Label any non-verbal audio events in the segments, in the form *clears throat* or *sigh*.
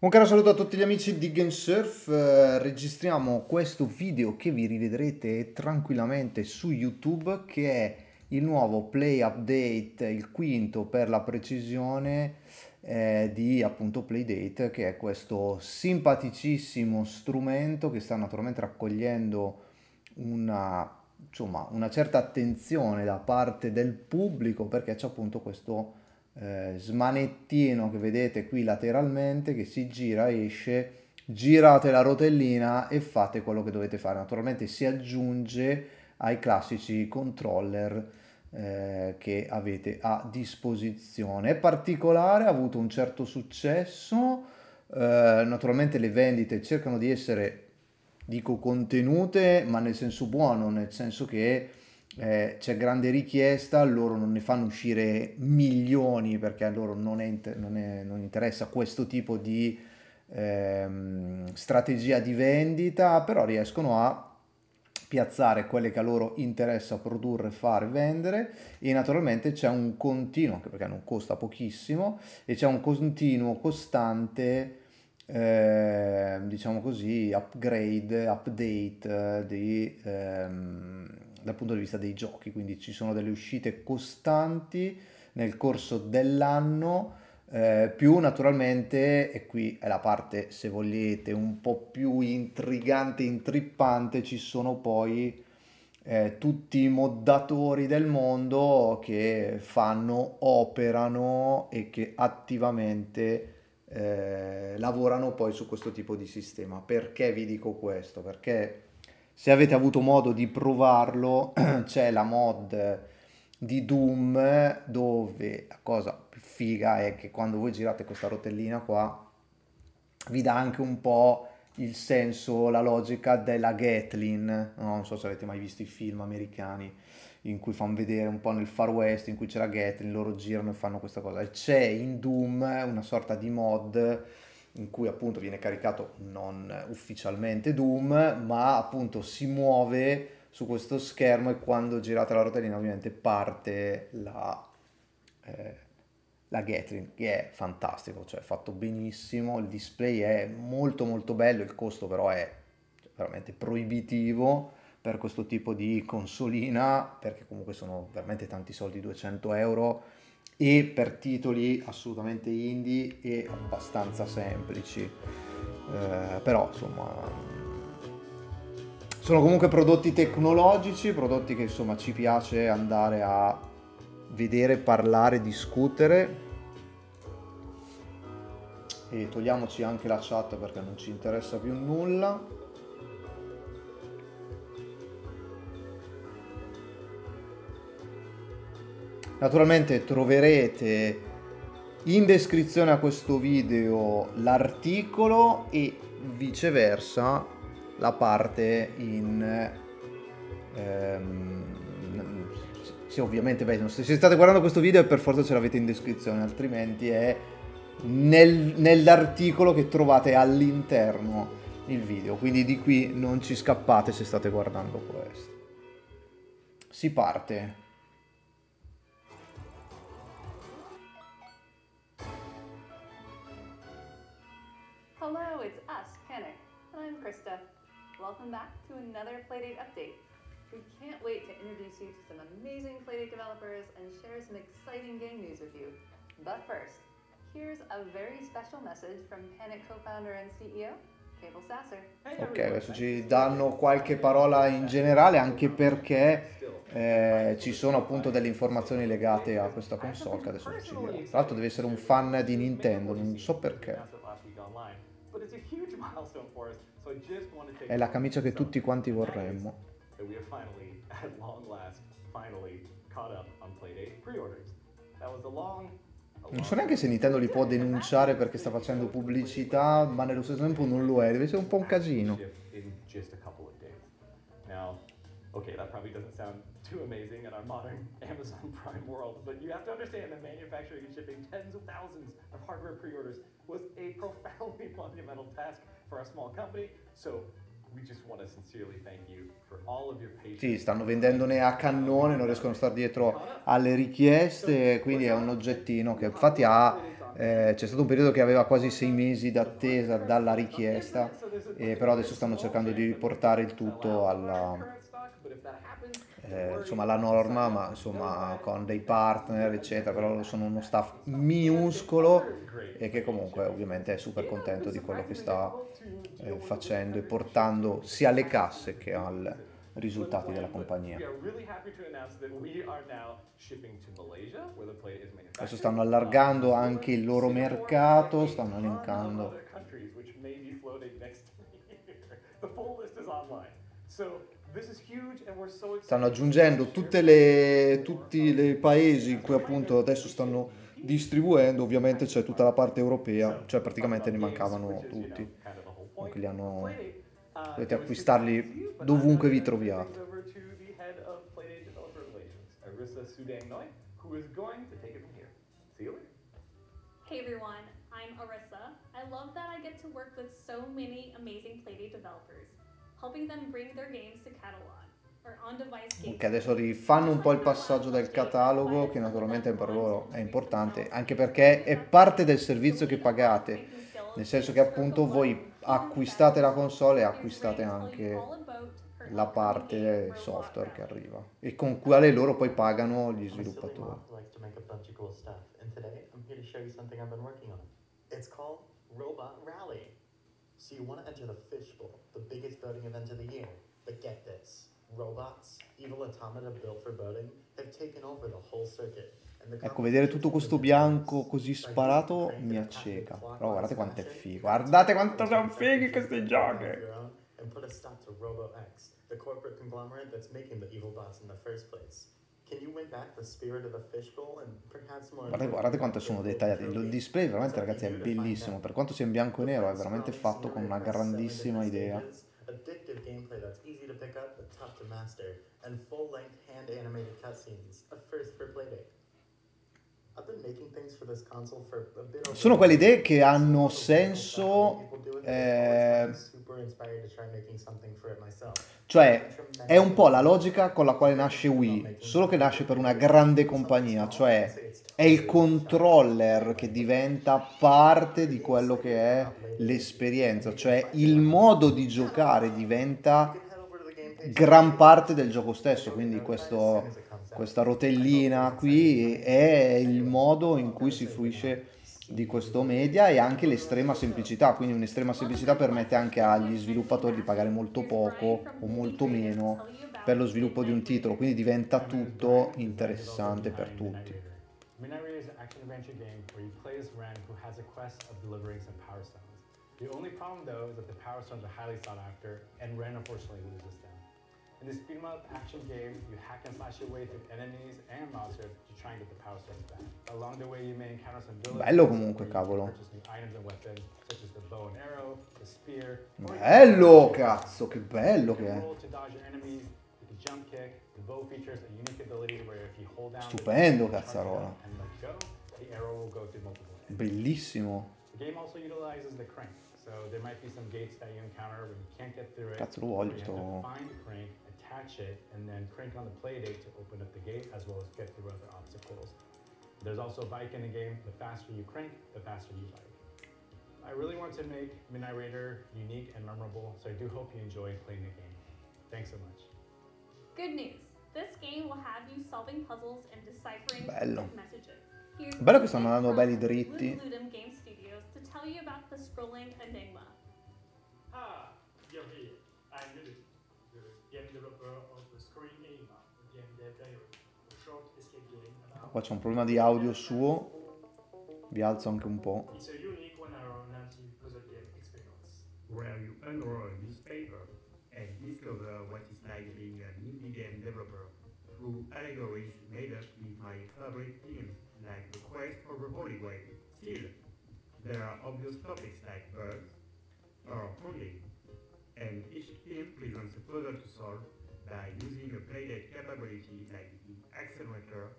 Un caro saluto a tutti gli amici di Gamesurf, eh, registriamo questo video che vi rivedrete tranquillamente su YouTube che è il nuovo Play Update, il quinto per la precisione eh, di appunto Playdate che è questo simpaticissimo strumento che sta naturalmente raccogliendo una, insomma, una certa attenzione da parte del pubblico perché c'è appunto questo eh, smanettino che vedete qui lateralmente che si gira, esce, girate la rotellina e fate quello che dovete fare. Naturalmente si aggiunge ai classici controller eh, che avete a disposizione. È particolare, ha avuto un certo successo, eh, naturalmente le vendite cercano di essere, dico, contenute, ma nel senso buono, nel senso che eh, c'è grande richiesta, loro non ne fanno uscire milioni perché a loro non, è, non, è, non interessa questo tipo di ehm, strategia di vendita, però riescono a piazzare quelle che a loro interessa produrre, fare, vendere e naturalmente c'è un continuo, anche perché non costa pochissimo, e c'è un continuo costante, eh, diciamo così, upgrade, update eh, di... Ehm, dal punto di vista dei giochi, quindi ci sono delle uscite costanti nel corso dell'anno, eh, più naturalmente, e qui è la parte, se volete, un po' più intrigante, intrippante, ci sono poi eh, tutti i moddatori del mondo che fanno, operano e che attivamente eh, lavorano poi su questo tipo di sistema. Perché vi dico questo? Perché se avete avuto modo di provarlo, *clears throat* c'è la mod di Doom dove la cosa più figa è che quando voi girate questa rotellina qua vi dà anche un po' il senso, la logica della Gatlin. No, non so se avete mai visto i film americani in cui fanno vedere un po' nel Far West in cui c'è la Gatlin, loro girano e fanno questa cosa. c'è in Doom una sorta di mod in cui appunto viene caricato non ufficialmente Doom, ma appunto si muove su questo schermo e quando girate la rotellina ovviamente parte la, eh, la Gatling, che è fantastico, cioè fatto benissimo, il display è molto molto bello, il costo però è veramente proibitivo per questo tipo di consolina, perché comunque sono veramente tanti soldi, 200 euro, e per titoli assolutamente indie e abbastanza semplici. Eh, però insomma sono comunque prodotti tecnologici, prodotti che insomma ci piace andare a vedere, parlare, discutere. E togliamoci anche la chat perché non ci interessa più nulla. Naturalmente troverete in descrizione a questo video l'articolo e viceversa la parte in... Ehm, sì, ovviamente, beh, se state guardando questo video per forza ce l'avete in descrizione, altrimenti è nel, nell'articolo che trovate all'interno il video. Quindi di qui non ci scappate se state guardando questo. Si parte. Krista. Welcome back to another Playdate update. We can't wait to introduce you to some amazing Playdate developers and share some exciting game news with you. But first, here's a very special message from Panic co-founder and CEO, Cable Sasser. Ok, adesso ci danno qualche parola in generale anche perché eh, ci sono appunto delle informazioni legate a questa console che adesso ci dirò. Tra l'altro deve essere un fan di Nintendo, non so perché. È la camicia che tutti quanti vorremmo. Non so neanche se Nintendo li può denunciare perché sta facendo pubblicità, ma nello stesso tempo non lo è, deve essere un po' un casino. okay, that probably doesn't sound *laughs* too amazing in our modern *laughs* Amazon Prime world, but you have to understand that manufacturing and shipping tens of thousands of hardware pre-orders was a profoundly *laughs* monumental task for a small company. So Sì, stanno vendendone a cannone, non riescono a stare dietro alle richieste, quindi è un oggettino che infatti ha, eh, c'è stato un periodo che aveva quasi sei mesi d'attesa dalla richiesta, e però adesso stanno cercando di riportare il tutto alla, eh, insomma, alla norma, ma insomma con dei partner, eccetera, però sono uno staff minuscolo e che comunque ovviamente è super contento di quello che sta eh, facendo e portando sia alle casse che ai risultati della compagnia. Adesso stanno allargando anche il loro mercato, stanno elencando. *laughs* Stanno aggiungendo tutte le, tutti i paesi in cui appunto adesso stanno distribuendo, ovviamente c'è tutta la parte europea, cioè praticamente ne mancavano tutti. Comunque li hanno, dovete acquistarli dovunque vi troviate. Hey everyone, I'm Arissa. I love that I get to work with so many amazing Playdate developers, helping them bring their games to catalog. Ok, adesso rifanno un po' il passaggio del catalogo, che naturalmente per loro è importante, anche perché è parte del servizio che pagate, nel senso che appunto voi acquistate la console e acquistate anche la parte software che arriva e con quale loro poi pagano gli sviluppatori. Robot Rally. So you want to enter the fishbowl, the biggest boating event of the year. But get this. Robots, evil automata built for boating, have taken over the whole circuit. Ecco, vedere tutto questo bianco così sparato mi acceca. Però guardate quanto è figo. Guardate quanto sono fighi questi giochi. Guardate, guardate quanto sono dettagliati. Il display veramente ragazzi è bellissimo. Per quanto sia in bianco e nero è veramente fatto con una grandissima idea addictive gameplay that's easy to pick up but tough to master, and full-length hand-animated cutscenes, a first for Playdate. Sono quelle idee che hanno senso, eh, cioè è un po' la logica con la quale nasce Wii, solo che nasce per una grande compagnia, cioè è il controller che diventa parte di quello che è l'esperienza, cioè il modo di giocare diventa gran parte del gioco stesso, quindi questo questa rotellina qui è il modo in cui si fruisce di questo media e anche l'estrema semplicità, quindi un'estrema semplicità permette anche agli sviluppatori di pagare molto poco o molto meno per lo sviluppo di un titolo, quindi diventa tutto interessante per tutti. The only problem though is that the power stones are highly sought after and Ren unfortunately loses them. In this beat 'em up action game, you hack and slash your way through enemies and monsters to try and get the power stones back. Along the way, you may encounter some villains. Bello comunque, cavolo. items and weapons, such as the bow and arrow, the spear. Bello, cazzo, che bello che è. Stupendo, cazzarola. Bellissimo. The the. Cazzo lo voglio sto. Find attach it, and then crank on the play date to open up the gate as well as get through other obstacles. There's also a bike in the game. The faster you crank, the faster you bike. I really want to make Midnight Raider unique and memorable, so I do hope you enjoy playing the game. Thanks so much. Good news. This game will have you solving puzzles and deciphering Bello. messages. Bello che stanno andando belli dritti. Game Studios to tell you about the scrolling enigma. Ah, you're here. I'm Qua c'è un problema di audio suo. Vi alzo anche un po'. Where you unroll a newspaper and discover what is like being an indie game developer through allegories made up with my favorite themes like the quest for the Holy Grail. Still, there are obvious topics like birds or hunting, and each theme presents a puzzle to solve by using a playdate capability like the accelerator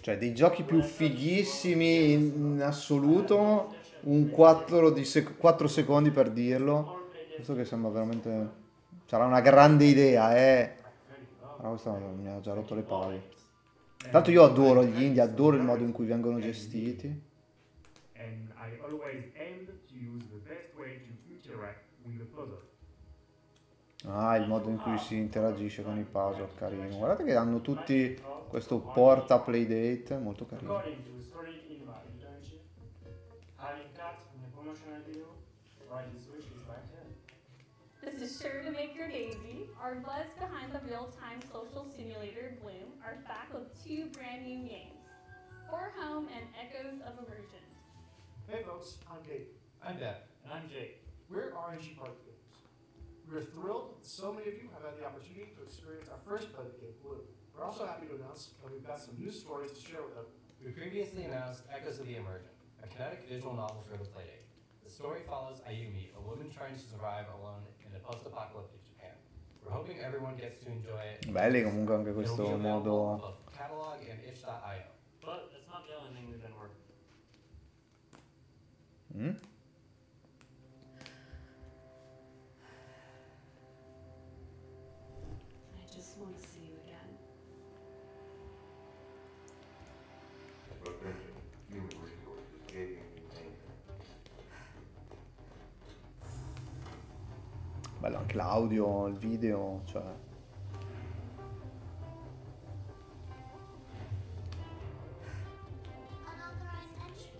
cioè, dei giochi più fighissimi in assoluto, un 4, di sec- 4 secondi per dirlo. Questo che sembra veramente... Sarà una grande idea, eh. Ma questo mi ha già rotto le palle. Tanto io adoro gli indie, adoro il modo in cui vengono gestiti. And I always aimed to use the best Ah, il modo in cui si interagisce con i puzzle, carino. Guardate che hanno tutti questo porta playdate, molto carino. This is sure to make your daisy. Our buds behind the real-time social simulator Bloom are back with two brand new games, For Home and Echoes of Immersion. Hey folks, I'm Dave. I'm Deb. And I'm Jake. We're RNG Party Games. We're thrilled that so many of you have had the opportunity to experience our first play of the game, Blue. We're also happy to announce that we've got some new stories to share with everyone. We previously announced Echoes of the Emergent, a kinetic visual novel for the Playdate. The story follows Ayumi, a woman trying to survive alone in a post-apocalyptic Japan. We're hoping everyone gets to enjoy it. Belli comunque anche It'll be questo available on modo... both catalog and itch.io. But that's not the only thing we've been working Mm? Anche l'audio, il video, cioè... Unauthorized *sighs* entry.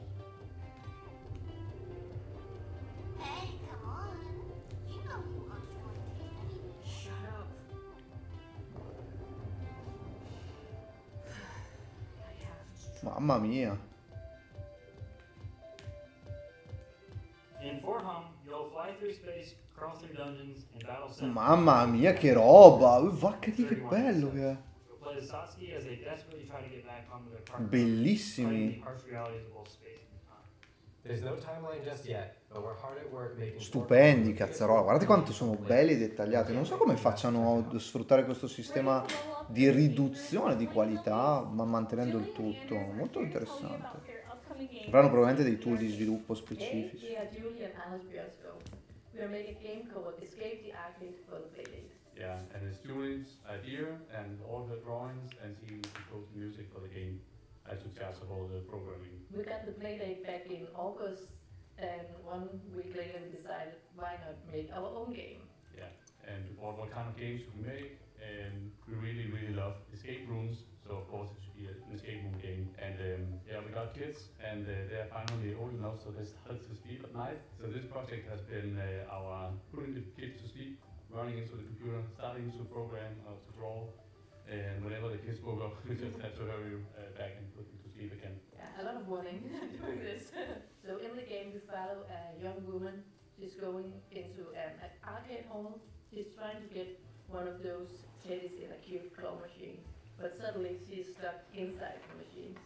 Mamma mia che roba! Uh, Vacca di che bello che è! Bellissimi. Fighting the harsh realities of both space and time. There's no timeline just yet, but we're hard at work making Stupendi, cazzarola. Guardate quanto sono belli e dettagliati. Non so come facciano a sfruttare questo sistema di riduzione di qualità, ma mantenendo il tutto. Molto interessante. Avranno probabilmente dei tool di sviluppo specifici. we are Julie and Anders Bjørnskov. We are making a game called Escape the Arcade for the Playdate. Yeah, and it's Julie's idea and all her drawings, and she composed music for the game. I took charge of all the programming. We got the Playdate back in August, and one week later we decided why not make our own game. Yeah, and what, what kind of games we make? And we really, really love escape rooms, so of course it should be an escape room game. And um, yeah, we got kids, and uh, they're finally old enough, so they started to sleep at night. So this project has been uh, our putting the kids to sleep, running into the computer, starting to program or to draw. And whenever the kids woke up, *laughs* we just had to hurry uh, back and put them to sleep again. Yeah, a lot of warning *laughs* doing this. so in the game we follow a young woman. She's going into an arcade hall. She's trying to get one of those teddies in a cute claw machine. But suddenly she's stuck inside the machine.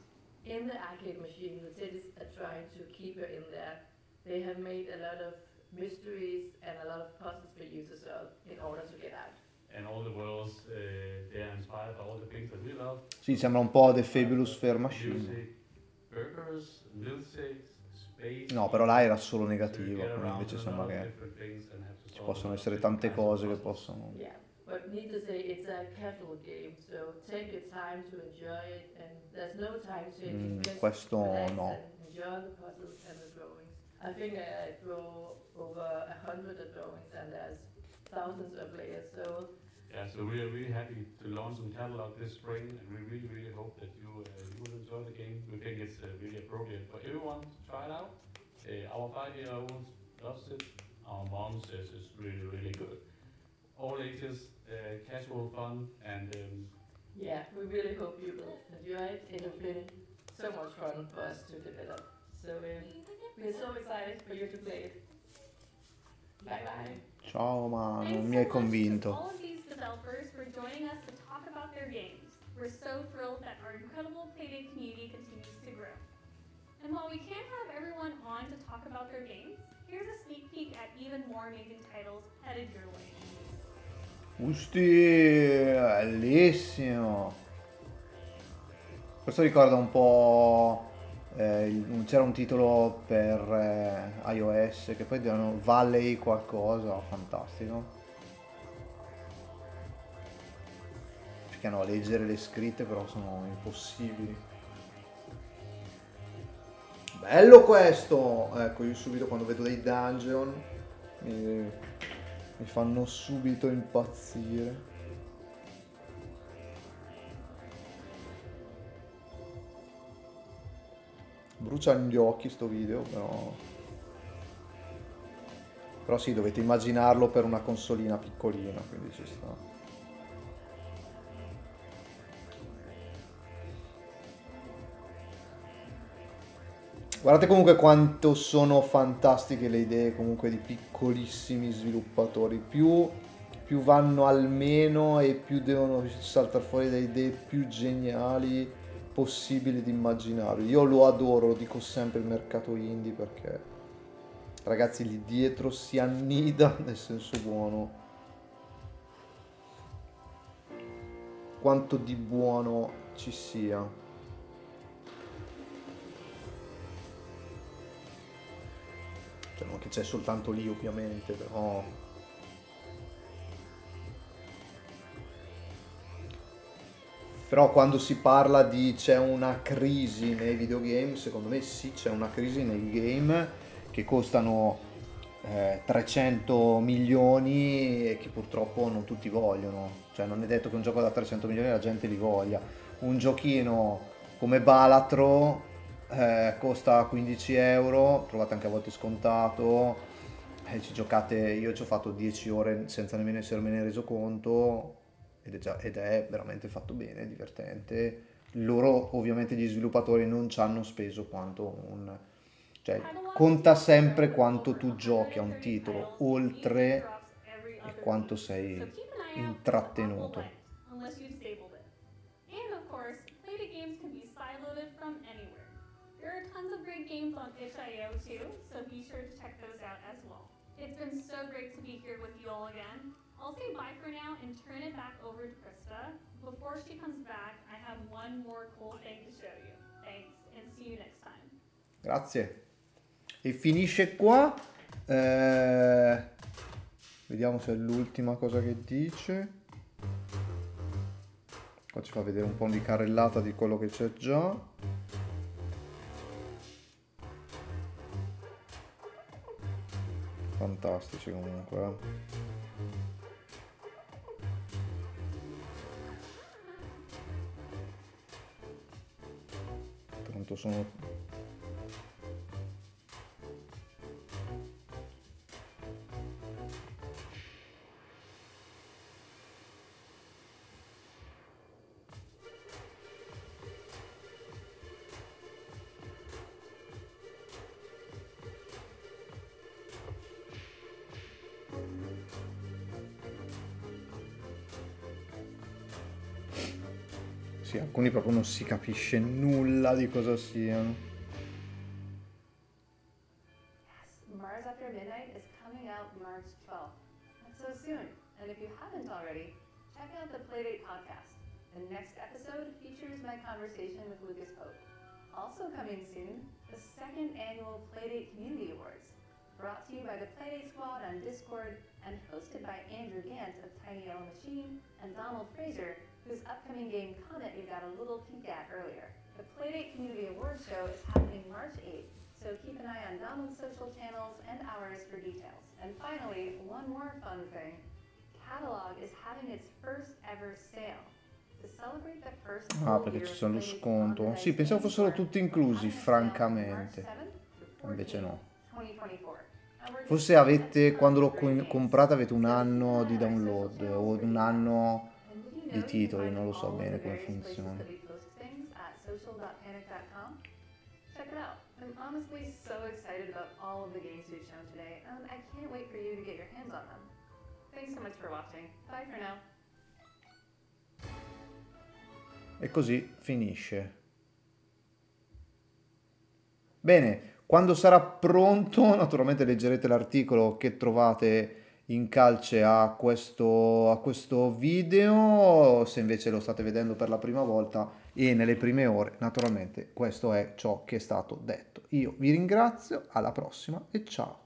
In the arcade machine, the teddies are trying to keep her in there. They have made a lot of mysteries and a lot of puzzles for you to solve in order to get out. And all the worlds, uh, they are inspired by all the things that we love. Sì, sembra un po' The Fabulous Fair Machine. Music, burgers, milkshakes, space. No, però là era solo negativo, invece sembra che ci possono essere tante cose che possono... Yeah, but need to say it's a casual game, so take your time to enjoy it, and there's no time Mm, saving. just questo relax no. and enjoy the puzzles and the drawings. I think I draw over a hundred drawings, and there's thousands of layers. So Yeah, so we are really happy to launch some catalog this spring, and we really, really hope that you uh, you will enjoy the game. We think it's uh, really appropriate for everyone to try it out. Uh, our five-year-old loves it. Our mom says it's really, really good. All ages, uh, casual fun, and um, yeah, we really hope you will enjoy it. It'll be so much fun for us to develop. So um, we're so excited for you to play it. Bye bye. Ciao, ma Thanks non so mi hai much convinto. all of these developers for joining us to talk about their games. We're so thrilled that our incredible Playdate community continues to grow. And while we can't have everyone on to talk about their games, here's a sneak peek at even more amazing titles headed your way. Usti, bellissimo. Questo ricorda un po' eh, c'era un titolo per eh, iOS che poi erano Valley qualcosa, fantastico. Cercano a leggere le scritte però sono impossibili. Bello questo! Ecco, io subito quando vedo dei dungeon mi, mi fanno subito impazzire. Brucia gli occhi sto video, però... Però sì, dovete immaginarlo per una consolina piccolina, quindi ci sta. Guardate comunque quanto sono fantastiche le idee comunque di piccolissimi sviluppatori. Più, più vanno al meno e più devono saltare fuori delle idee più geniali possibili di immaginare. Io lo adoro, lo dico sempre il mercato indie perché ragazzi lì dietro si annida nel senso buono. Quanto di buono ci sia. Che c'è soltanto lì ovviamente, però... Però quando si parla di c'è una crisi nei videogame, secondo me sì, c'è una crisi nei game che costano eh, 300 milioni e che purtroppo non tutti vogliono. Cioè non è detto che un gioco da 300 milioni la gente li voglia. Un giochino come Balatro eh, costa 15 euro, trovate anche a volte scontato, eh, ci giocate, io ci ho fatto 10 ore senza nemmeno essermene reso conto ed è, già- ed è veramente fatto bene, divertente. Loro ovviamente gli sviluppatori non ci hanno speso quanto un... cioè conta sempre quanto tu giochi a un titolo, oltre e quanto sei intrattenuto. Tons of great games on itch.io too, so be sure to check those out as well. It's been so great to be here with you all again. I'll say bye for now and turn it back over to Krista. Before she comes back, I have one more cool thing to show you. Thanks, and see you next time. Grazie. E finisce qua. Eh, vediamo se è l'ultima cosa che dice. Qua ci fa vedere un po' di carrellata di quello che c'è già. Fantastici comunque. eh. Tanto sono Sì, alcuni proprio non si capisce nulla di cosa siano. Mars After Midnight is coming out March 12th. That's so soon. And if you haven't already, check out the Playdate podcast. The next episode features my conversation with Lucas Pope. Also coming soon, the second annual Playdate Community Awards, brought to you by the Playdate Squad on Discord and hosted by Andrew Gant of Tiny Yellow Machine and Donald Fraser, whose upcoming game Comet you got a little peek at earlier. The Playdate Community Awards show is happening March 8th, so keep an eye on Donald's social channels and ours for details. And finally, one more fun thing. Catalog is having its first ever sale. Ah, perché ci sono sconto. Sì, pensavo fossero tutti inclusi, francamente. March 7th to Invece 14th, no. 2024. And we're Forse avete, quando lo of great co- games. comprate, avete un anno di download o un anno di titoli, non lo so bene come funziona. that we post things at social.panic.com? Check it out. I'm honestly so excited about all of the games we've shown today, and I can't wait for you to get your hands on them. Thanks so much for watching. Bye for now. E così finisce. Bene, quando sarà pronto, *laughs* naturalmente leggerete l'articolo che trovate in calce a questo, a questo video, se invece lo state vedendo per la prima volta e nelle prime ore, naturalmente questo è ciò che è stato detto. Io vi ringrazio, alla prossima e ciao!